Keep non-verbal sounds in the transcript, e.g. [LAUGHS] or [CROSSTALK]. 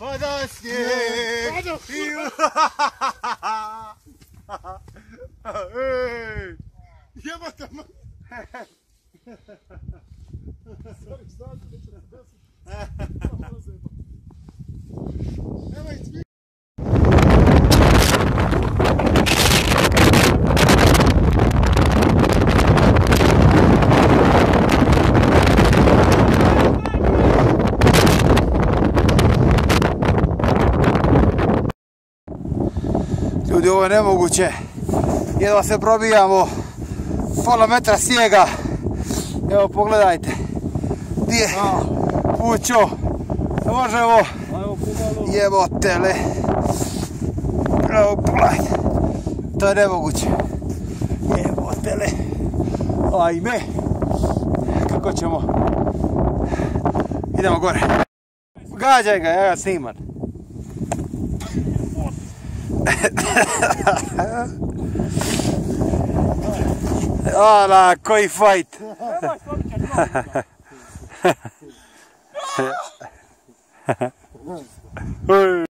Pada snijeg. Ej, Jebate, ma... Sorry, šta ću neće nas desiti? Ljudi, ovo je nemoguće. Jedva se probijamo. Pola metra snijega. Evo, pogledajte. Gdje je Pućo? Možemo. Evo, pomalo. Jebotele. Evo, pogledajte. To je nemoguće. Jebotele. Ajme. Kako ćemo? Idemo gore. Gađaj ga, ja ga snimam. [LAUGHS] Olha, coi feito! [LAUGHS] [LAUGHS]